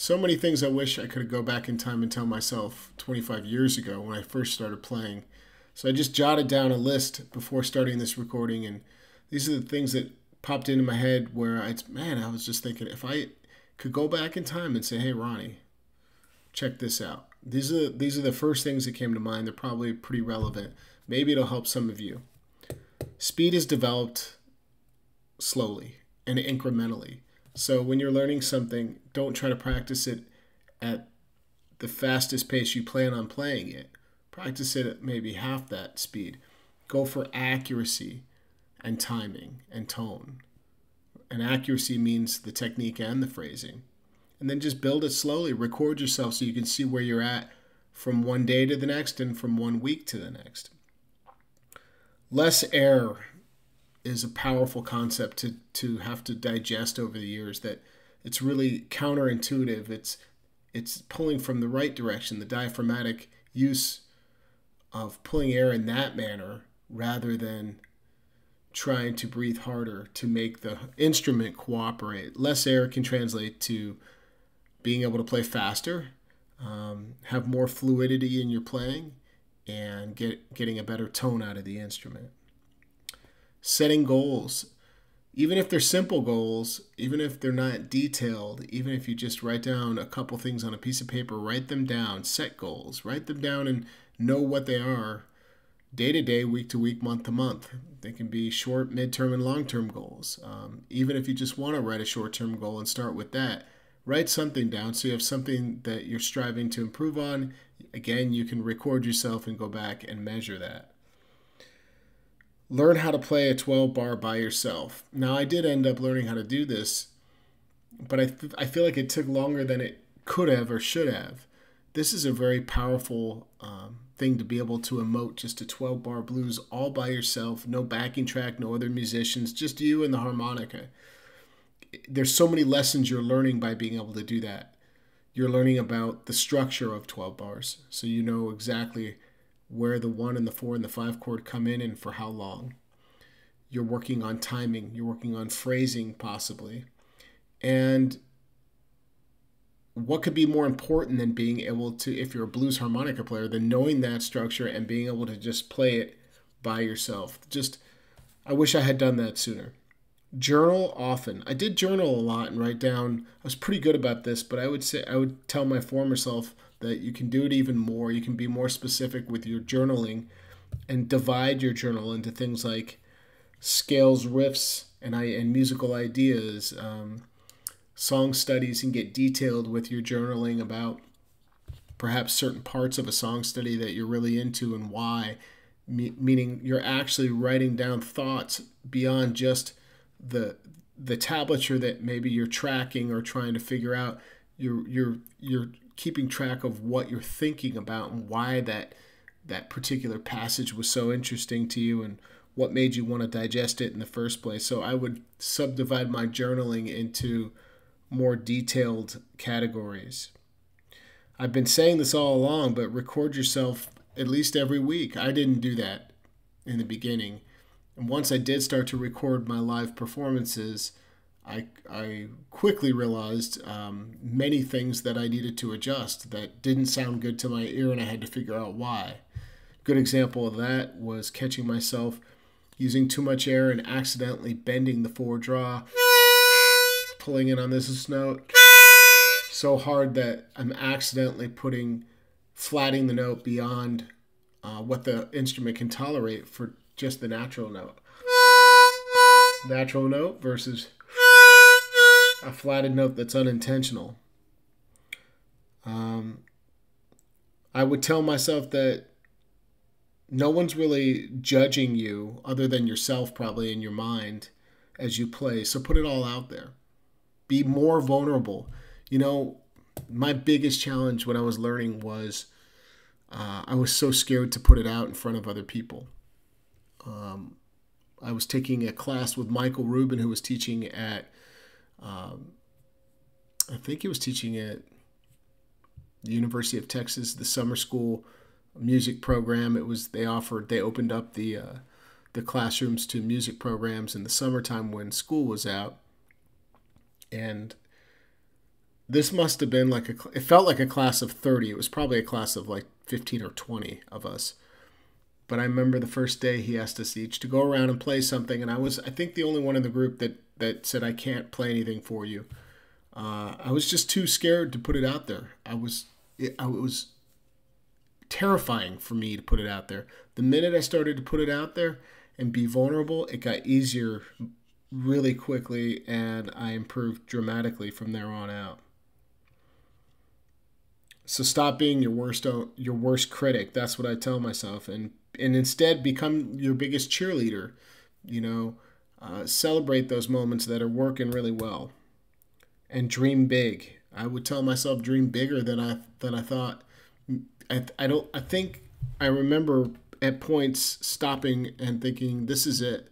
so many things I wish I could go back in time and tell myself 25 years ago when I first started playing. So I just jotted down a list before starting this recording, and these are the things that popped into my head where I, man, I was just thinking if I could go back in time and say, hey, Ronnie, check this out. These are these are the first things that came to mind. They're probably pretty relevant. Maybe it'll help some of you. Speed is developed slowly and incrementally. So when you're learning something, don't try to practice it at the fastest pace you plan on playing it. Practice it at maybe half that speed. Go for accuracy and timing and tone. And accuracy means the technique and the phrasing. And then just build it slowly. Record yourself so you can see where you're at from one day to the next and from one week to the next. Less error is a powerful concept to to have to digest over the years that it's really counterintuitive. It's it's pulling from the right direction the diaphragmatic use of pulling air in that manner rather than trying to breathe harder to make the instrument cooperate. Less air can translate to being able to play faster um, have more fluidity in your playing and get getting a better tone out of the instrument setting goals, even if they're simple goals, even if they're not detailed, even if you just write down a couple things on a piece of paper, write them down, set goals, write them down and know what they are day to day, week to week, month to month. They can be short, midterm, and long term goals. Um, even if you just want to write a short term goal and start with that, write something down so you have something that you're striving to improve on. Again, you can record yourself and go back and measure that learn how to play a 12 bar by yourself. Now, I did end up learning how to do this, but I, I feel like it took longer than it could have or should have. This is a very powerful um, thing to be able to emote just a 12 bar blues all by yourself, no backing track, no other musicians, just you and the harmonica. There's so many lessons you're learning by being able to do that. You're learning about the structure of 12 bars, so you know exactly where the one and the four and the five chord come in and for how long. You're working on timing, you're working on phrasing, possibly. And what could be more important than being able to, if you're a blues harmonica player, than knowing that structure and being able to just play it by yourself? Just, I wish I had done that sooner. Journal often. I did journal a lot and write down. I was pretty good about this, but I would say I would tell my former self that you can do it even more. You can be more specific with your journaling and divide your journal into things like scales, riffs, and I and musical ideas, um, song studies, and get detailed with your journaling about perhaps certain parts of a song study that you're really into and why. Me- meaning you're actually writing down thoughts beyond just the the tablature that maybe you're tracking or trying to figure out. You're you're you're keeping track of what you're thinking about and why that that particular passage was so interesting to you and what made you want to digest it in the first place. So I would subdivide my journaling into more detailed categories. I've been saying this all along, but record yourself at least every week. I didn't do that in the beginning. And once I did start to record my live performances, I, I quickly realized um, many things that I needed to adjust that didn't sound good to my ear, and I had to figure out why. Good example of that was catching myself using too much air and accidentally bending the four draw, pulling it on this note so hard that I'm accidentally putting flatting the note beyond uh, what the instrument can tolerate for just the natural note. Natural note versus a flatted note that's unintentional. Um, I would tell myself that no one's really judging you other than yourself, probably in your mind, as you play. So put it all out there. Be more vulnerable. You know, my biggest challenge when I was learning was uh, I was so scared to put it out in front of other people. Um, I was taking a class with Michael Rubin, who was teaching at um, I think he was teaching at the University of Texas, the summer school music program. It was they offered they opened up the uh, the classrooms to music programs in the summertime when school was out, and this must have been like a it felt like a class of 30 it was probably a class of like 15 or 20 of us but i remember the first day he asked us each to go around and play something and i was i think the only one in the group that that said i can't play anything for you. Uh, i was just too scared to put it out there. I was it, I, was terrifying for me to put it out there. The minute i started to put it out there and be vulnerable it got easier really quickly and i improved dramatically from there on out. So stop being your worst your worst critic. That's what I tell myself, and and instead become your biggest cheerleader. You know, uh, celebrate those moments that are working really well, and dream big. I would tell myself dream bigger than I than I thought. I, I don't. I think I remember at points stopping and thinking, "This is it."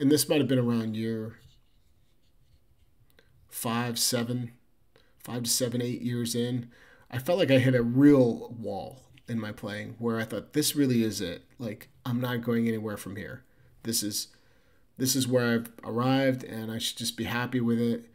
And this might have been around year five, seven five to seven, eight years in, I felt like I hit a real wall in my playing where I thought this really is it. Like I'm not going anywhere from here. This is this is where I've arrived and I should just be happy with it.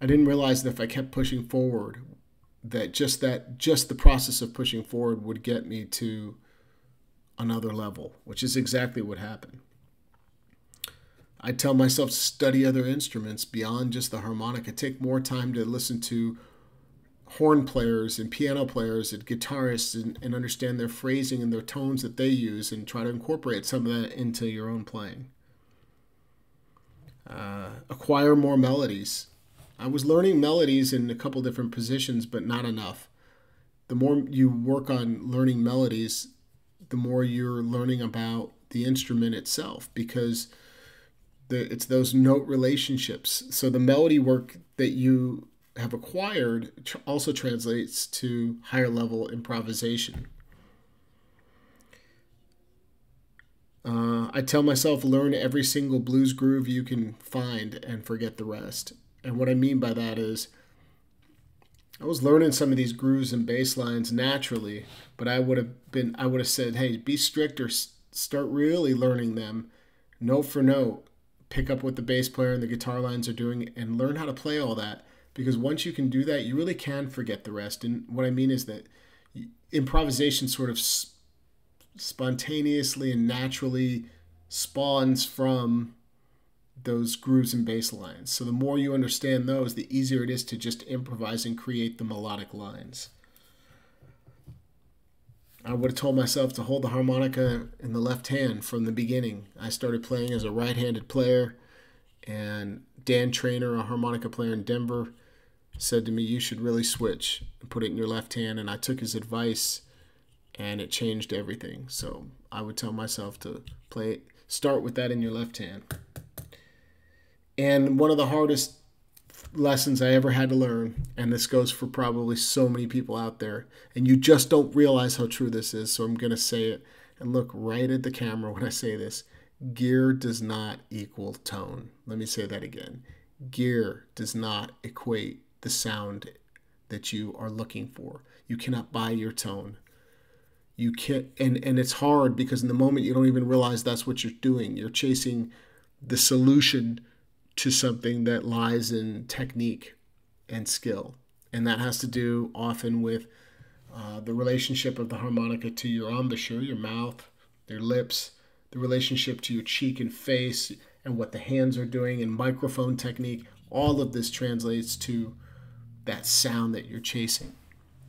I didn't realize that if I kept pushing forward that just that just the process of pushing forward would get me to another level, which is exactly what happened. I tell myself to study other instruments beyond just the harmonica. Take more time to listen to horn players and piano players and guitarists and, and understand their phrasing and their tones that they use and try to incorporate some of that into your own playing. Uh, acquire more melodies. I was learning melodies in a couple different positions, but not enough. The more you work on learning melodies, the more you're learning about the instrument itself because – the, it's those note relationships. So the melody work that you have acquired tr- also translates to higher level improvisation. Uh, I tell myself learn every single blues groove you can find and forget the rest. And what I mean by that is, I was learning some of these grooves and bass lines naturally, but I would have been I would have said, "Hey, be stricter. Start really learning them, note for note, pick up what the bass player and the guitar lines are doing and learn how to play all that because once you can do that you really can forget the rest. And what i mean is that improvisation sort of spontaneously and naturally spawns from those grooves and bass lines. So the more you understand those the easier it is to just improvise and create the melodic lines. I would have told myself to hold the harmonica in the left hand from the beginning. I started playing as a right handed player, and Dan Treanor, a harmonica player in Denver, said to me, You should really switch and put it in your left hand. And I took his advice, and it changed everything. So I would tell myself to play, start with that in your left hand. And one of the hardest lessons I ever had to learn, and this goes for probably so many people out there, and you just don't realize how true this is. So I'm going to say it and look right at the camera when I say this. Gear does not equal tone. Let me say that again. Gear does not equate the sound that you are looking for. You cannot buy your tone. You can't, and, and it's hard because in the moment you don't even realize that's what you're doing. You're chasing the solution to something that lies in technique and skill. And that has to do often with uh, the relationship of the harmonica to your embouchure, your mouth, your lips, the relationship to your cheek and face, and what the hands are doing, and microphone technique. All of this translates to that sound that you're chasing.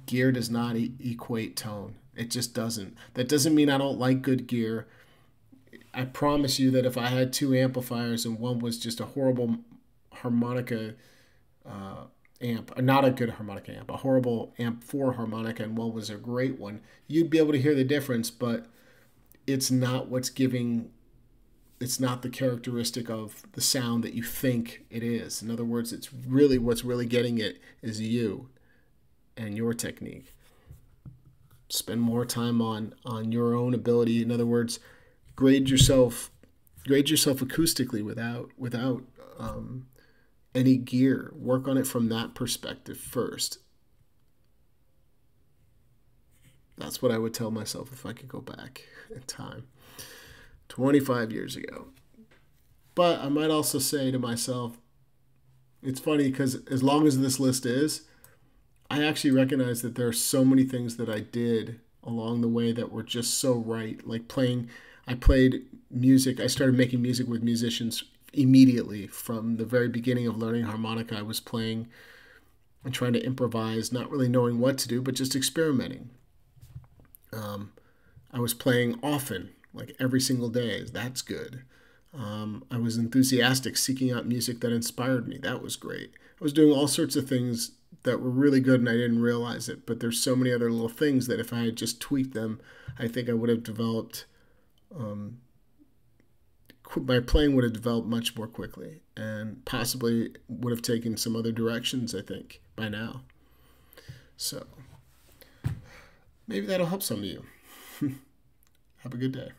Gear does not e- equate tone. It just doesn't. That doesn't mean I don't like good gear. I promise you that if I had two amplifiers and one was just a horrible harmonica uh, amp, not a good harmonica amp, a horrible amp for harmonica, and one was a great one, you'd be able to hear the difference, but it's not what's giving it's not the characteristic of the sound that you think it is. In other words, it's really what's really getting it is you and your technique. Spend more time on on your own ability. In other words, grade yourself grade yourself acoustically without without um, any gear. Work on it from that perspective first. That's what I would tell myself if I could go back in time. 25 years ago. But I might also say to myself, it's funny because as long as this list is, I actually recognize that there are so many things that I did along the way that were just so right. Like playing, I played music. I started making music with musicians immediately from the very beginning of learning harmonica. I was playing and trying to improvise, not really knowing what to do, but just experimenting. Um, I was playing often, like every single day. That's good. Um, I was enthusiastic, seeking out music that inspired me. That was great. I was doing all sorts of things that were really good and I didn't realize it. But there's so many other little things that if I had just tweaked them, I think I would have developed. Um, my playing would have developed much more quickly and possibly would have taken some other directions. I think by now. So maybe that'll help some of you. have a good day.